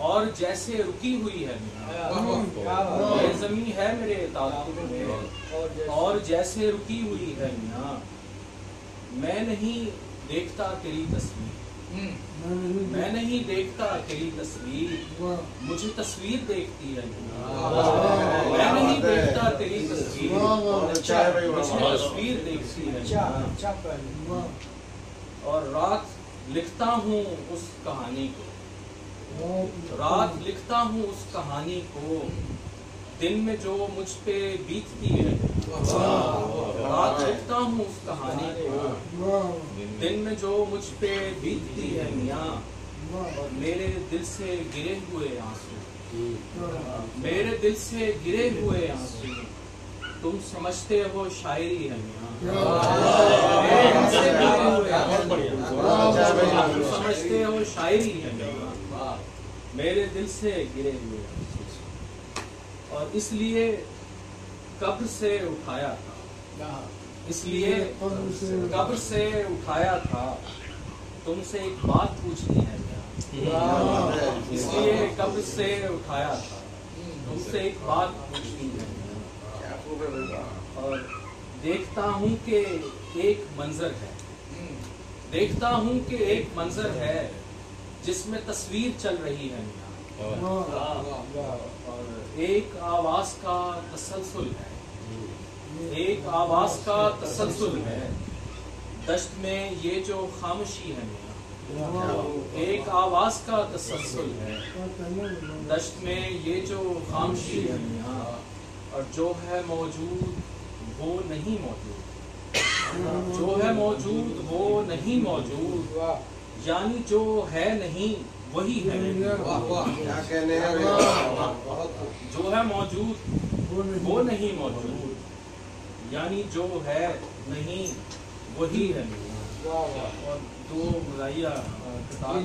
اور جیسے رکی ہوئی ہے زمین ہے میرے تعلق میں اور جیسے رکی ہوئی ہے میاں میں نہیں دیکھتا تیری تصویر میں نہیں دیکھتا تیری تصویر مجھے تصویر دیکھتی ہے میں نہیں دیکھتا تیری تصویر مجھے تصویر دیکھتی ہے اور رات لکھتا ہوں اس کہانی کو رات لکھتا ہوں اس کہانی کو۔ دن میں جو مجھ پہ بیتتی ہے۔ رات لکھتا ہوں اس کہانی کو۔ دن میں جو مجھ پہ بیتتی ہے میاں اور میرے دل سے گرے ہوئے آنسو۔ میرے دل سے گرے ہوئے آنسو۔ تم سمجھتے ہو شاعری ہے میاں میرے دل سے گرے ہوئے آنسو تم سمجھتے شاعری ہے میرے دل سے گرے ہوئے اور اس لیے قبر سے اٹھایا تھا۔ اس لیے قبر سے اٹھایا تھا۔ تم سے ایک بات پوچھنی ہے۔ اس لیے قبر سے اٹھایا تھا۔ تم سے ایک بات پوچھنی ہے۔ اور دیکھتا ہوں کہ ایک منظر ہے۔ دیکھتا ہوں کہ ایک منظر ہے۔ جس میں تصویر چل رہی ہے ایک آواز کا تسلسل ہے ایک آواز کا تسلسل ہے دشت میں یہ جو خاموشی ہے ایک آواز کا تسلسل ہے دشت میں یہ جو خاموشی ہے اور جو ہے موجود وہ نہیں موجود جو ہے موجود وہ نہیں موجود یعنی جو ہے نہیں وہی ہے۔ جو ہے موجود وہ نہیں۔ موجود۔ یعنی جو ہے نہیں وہی ہے۔ اور دو مزاحیہ کتاب